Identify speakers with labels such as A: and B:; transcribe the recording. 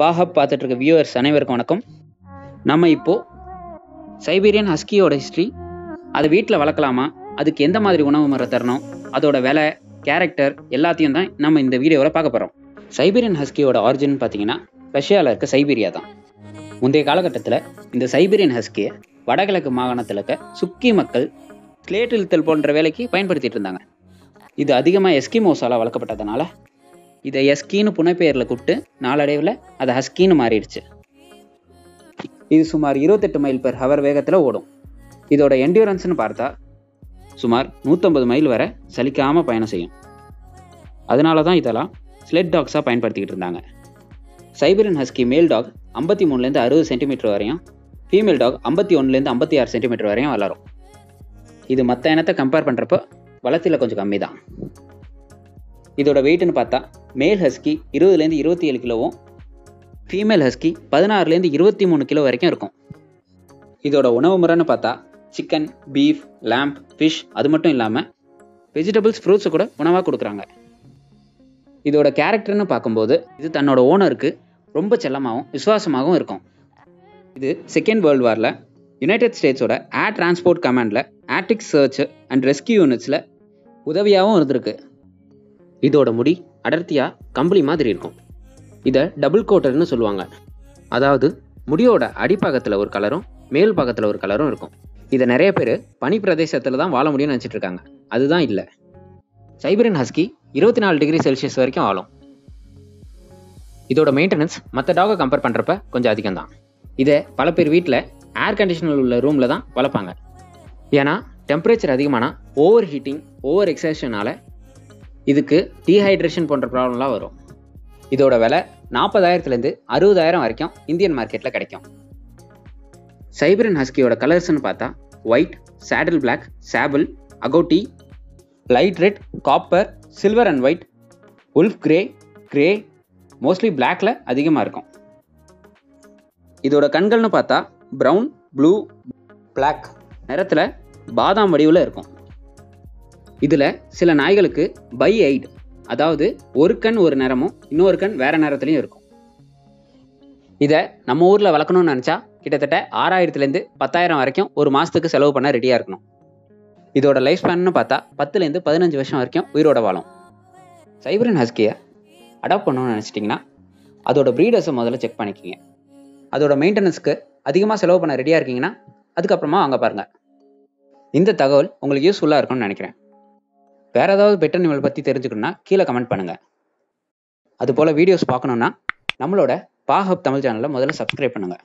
A: பாஹப் பார்த்துட்டு இருக்க வியூவர்ஸ் அனைவருக்கும் வணக்கம். நம்ம இப்போ சைபீரியன் ஹஸ்கியோட ஹிஸ்ட்ரி அதை வீட்டில் வளர்க்கலாமா? அதுக்கு எந்த மாதிரி உணவு முறை தரணும்? அதோட விலை கேரக்டர் எல்லாத்தையும் தான் நம்ம இந்த வீடியோவில் பார்க்க போகிறோம் சைபீரியன் ஹஸ்கியோட ஆரிஜின் பார்த்தீங்கன்னா ரஷ்யாவில் இருக்க சைபீரியா தான். முந்தைய காலகட்டத்தில் இந்த சைபீரியன் ஹஸ்கியை வடகிழக்கு மாகாணத்தில் இருக்க சுக்கி மக்கள் ஸ்லேட் இழுத்தல் போன்ற வேலைக்கு பயன்படுத்திட்டு இருந்தாங்க. இது அதிகமாக எஸ்கிமோஸால் வளர்க்கப்பட்டதுனால இதை எஸ்கின்னு புனைப்பெயரில் கூப்பிட்டு நாளடைவில் அது ஹஸ்கின்னு மாறிடுச்சு. இது சுமார் இருபத்தெட்டு மைல் பெர் ஹவர் வேகத்தில் ஓடும். இதோட என்டியூரன்ஸ்னு பார்த்தா சுமார் நூற்றம்பது மைல் வரை சலிக்காமல் பயணம் செய்யும். அதனால தான் இதெல்லாம் ஸ்லெட் டாக்ஸாக பயன்படுத்திக்கிட்டு இருந்தாங்க. சைபரின் ஹஸ்கி மேல் டாக் ஐம்பத்தி மூணுலேருந்து அறுபது சென்டிமீட்டர் வரையும் ஃபீமேல் டாக் ஐம்பத்தி ஒன்றுலேருந்து ஐம்பத்தி ஆறு சென்டிமீட்டர் வரையும் வளரும். இது மற்ற இனத்தை கம்பேர் பண்ணுறப்போ வளர்த்தியில் கொஞ்சம் கம்மி தான் இதோட வெயிட்னு பார்த்தா மேல் ஹஸ்கி இருபதுலேருந்து இருபத்தி ஏழு கிலோவும் ஃபீமேல் ஹஸ்கி பதினாறுலேருந்து இருபத்தி மூணு கிலோ வரைக்கும் இருக்கும். இதோட உணவு முறைன்னு பார்த்தா சிக்கன் பீஃப் லேம்ப் ஃபிஷ் அது மட்டும் இல்லாமல் வெஜிடபிள்ஸ் ஃப்ரூட்ஸை கூட உணவாக கொடுக்குறாங்க. இதோட கேரக்டர்னு பார்க்கும்போது இது தன்னோட ஓனருக்கு ரொம்ப செல்லமாகவும் விசுவாசமாகவும் இருக்கும். இது செகண்ட் வேர்ல்டு வாரில் யுனைடெட் ஸ்டேட்ஸோட ஏர் டிரான்ஸ்போர்ட் கமாண்டில் ஆர்டிக் சர்ச் அண்ட் ரெஸ்கியூ யூனிட்ஸில் உதவியாகவும் இருந்திருக்கு. இதோட முடி அடர்த்தியாக கம்பளி மாதிரி இருக்கும். இதை டபுள் கோட்டர்னு சொல்லுவாங்க. அதாவது முடியோட அடிப்பாகத்தில் ஒரு கலரும் மேல் பாகத்தில் ஒரு கலரும் இருக்கும். இதை நிறைய பேர் பனி பிரதேசத்தில் தான் வாழ முடியும்னு நினச்சிட்டு இருக்காங்க. அதுதான் இல்லை. சைபரின் ஹஸ்கி இருபத்தி நாலு டிகிரி செல்சியஸ் வரைக்கும் ஆளும் இதோட மெயின்டெனன்ஸ் மற்ற டாகை கம்பேர் பண்ணுறப்ப கொஞ்சம் அதிகம் தான் இதை பல பேர் வீட்டில் ஏர் கண்டிஷனர் உள்ள ரூமில் தான் வளர்ப்பாங்க. ஏன்னா டெம்பரேச்சர் அதிகமானா ஓவர் ஹீட்டிங் ஓவர் எக்ஸசனால இதுக்கு டீஹைட்ரேஷன் போன்ற ப்ராப்ளம்லாம் வரும். இதோட விலை நாற்பதாயிரத்துலேருந்து அறுபதாயிரம் வரைக்கும் இந்தியன் மார்க்கெட்டில் கிடைக்கும். சைபரன் ஹஸ்கியோட கலர்ஸ்னு பார்த்தா white saddle black sable agouti light red copper silver and white wolf grey grey mostly பிளாக்ல அதிகமாக இருக்கும். இதோட கண்கள்னு பார்த்தா ப்ரௌன் ப்ளூ பிளாக் நிறத்தில் பாதாம் வடிவில் இருக்கும். இதில் சில நாய்களுக்கு பை ஐட் அதாவது ஒரு கண் ஒரு நேரமும் இன்னொரு கண் வேறு நேரத்துலையும் இருக்கும். இதை நம்ம ஊரில் வளர்க்கணும்னு நினச்சா கிட்டத்தட்ட ஆறாயிரத்துலேருந்து பத்தாயிரம் வரைக்கும் ஒரு மாதத்துக்கு செலவு பண்ண ரெடியாக இருக்கணும். இதோட லைஃப் ஸ்பேன்னு பார்த்தா பத்துலேருந்து பதினஞ்சு வருஷம் வரைக்கும் உயிரோட வாழும். சைபரன் ஹஸ்கியை அடாப்ட் பண்ணணும்னு நினச்சிட்டிங்கன்னா அதோட ப்ரீடர்ஸை முதல்ல செக் பண்ணிக்கிங்க. அதோட மெயின்டெனன்ஸ்க்கு அதிகமாக செலவு பண்ண ரெடியாக இருக்கீங்கன்னா அதுக்கப்புறமா வாங்க பாருங்கள் இந்த தகவல் உங்களுக்கு யூஸ்ஃபுல்லாக இருக்கும்னு நினைக்கிறேன். வேறு ஏதாவது பெட்டர் நிவல் பற்றி தெரிஞ்சுக்கணுன்னா கீழே கமெண்ட் பண்ணுங்கள் அதுபோல் வீடியோஸ் பார்க்கணுன்னா நம்மளோட பாஹப் தமிழ் சேனலை முதல்ல சப்ஸ்கிரைப் பண்ணுங்கள்